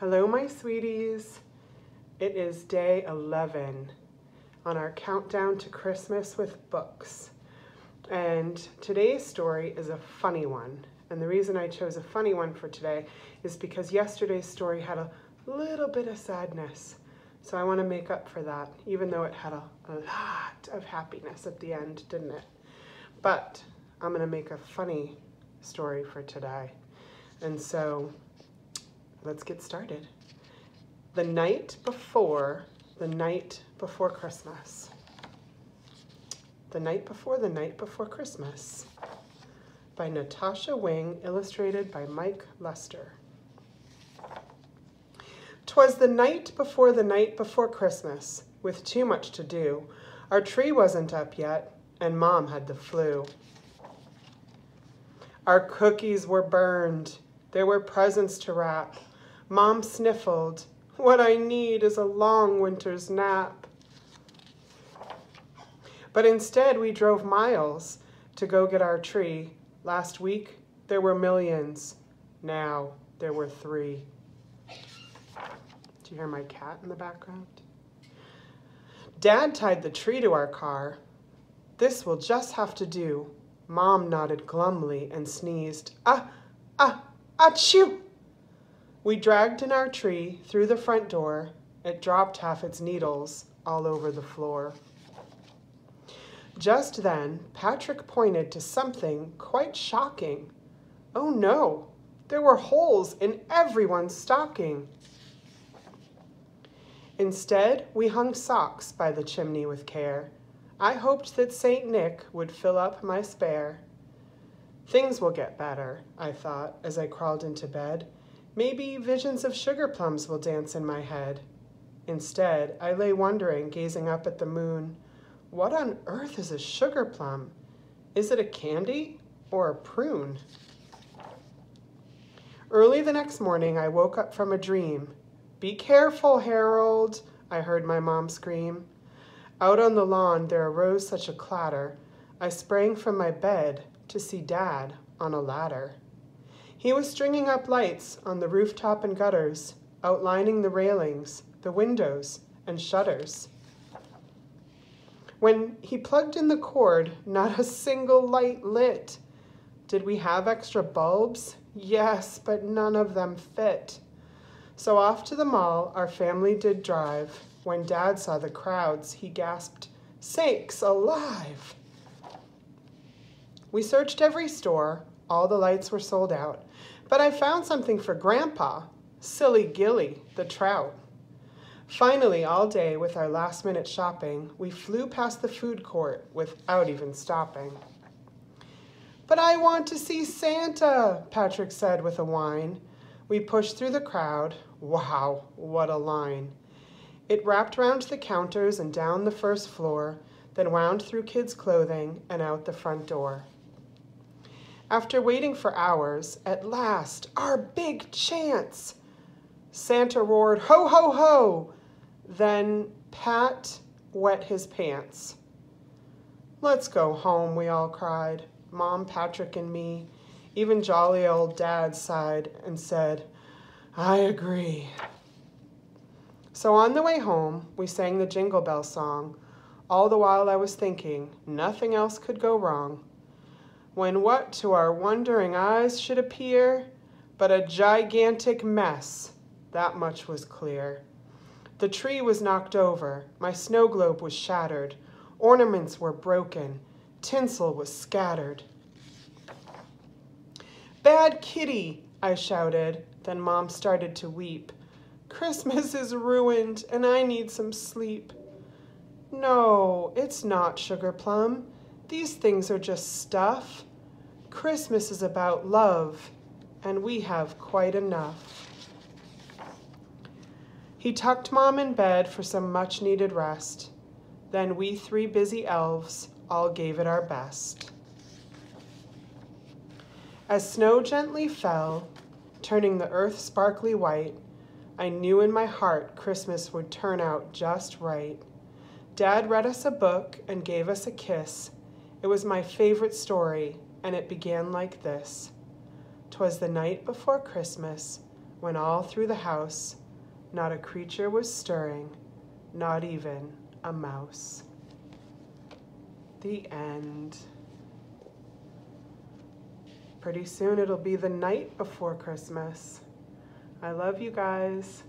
Hello, my sweeties. It is day 11 on our countdown to Christmas with books. And today's story is a funny one. And the reason I chose a funny one for today is because yesterday's story had a little bit of sadness. So I want to make up for that, even though it had a, a lot of happiness at the end, didn't it? But I'm going to make a funny story for today. And so let's get started. The night before, the night before Christmas. The night before the night before Christmas by Natasha Wing, illustrated by Mike Lester. Twas the night before the night before Christmas, with too much to do. Our tree wasn't up yet, and Mom had the flu. Our cookies were burned. There were presents to wrap. Mom sniffled. What I need is a long winter's nap. But instead, we drove miles to go get our tree. Last week, there were millions. Now, there were three. Do you hear my cat in the background? Dad tied the tree to our car. This will just have to do. Mom nodded glumly and sneezed. Ah, ah, achoo! We dragged in our tree through the front door. It dropped half its needles all over the floor. Just then, Patrick pointed to something quite shocking. Oh no, there were holes in everyone's stocking. Instead, we hung socks by the chimney with care. I hoped that St. Nick would fill up my spare. Things will get better, I thought as I crawled into bed. Maybe visions of sugar plums will dance in my head. Instead, I lay wondering, gazing up at the moon. What on earth is a sugar plum? Is it a candy or a prune? Early the next morning, I woke up from a dream. Be careful, Harold, I heard my mom scream. Out on the lawn there arose such a clatter, I sprang from my bed to see Dad on a ladder. He was stringing up lights on the rooftop and gutters, outlining the railings, the windows, and shutters. When he plugged in the cord, not a single light lit. Did we have extra bulbs? Yes, but none of them fit. So off to the mall our family did drive, when Dad saw the crowds, he gasped, Sakes alive! We searched every store. All the lights were sold out. But I found something for Grandpa, Silly Gilly, the trout. Finally, all day with our last minute shopping, we flew past the food court without even stopping. But I want to see Santa, Patrick said with a whine. We pushed through the crowd. Wow, what a line. It wrapped round the counters and down the first floor, then wound through kids' clothing and out the front door. After waiting for hours, at last, our big chance! Santa roared, ho, ho, ho! Then Pat wet his pants. Let's go home, we all cried, Mom, Patrick, and me. Even jolly old Dad sighed and said, I agree. So on the way home, we sang the Jingle Bell song. All the while I was thinking, nothing else could go wrong. When what to our wondering eyes should appear but a gigantic mess, that much was clear. The tree was knocked over, my snow globe was shattered, ornaments were broken, tinsel was scattered. Bad kitty, I shouted, then Mom started to weep. Christmas is ruined and I need some sleep. No, it's not, Sugar Plum. These things are just stuff. Christmas is about love, and we have quite enough. He tucked Mom in bed for some much needed rest. Then we three busy elves all gave it our best. As snow gently fell, turning the earth sparkly white, I knew in my heart Christmas would turn out just right. Dad read us a book and gave us a kiss. It was my favorite story, and it began like this. Twas the night before Christmas, when all through the house not a creature was stirring, not even a mouse. The end. Pretty soon it'll be the night before Christmas. I love you guys.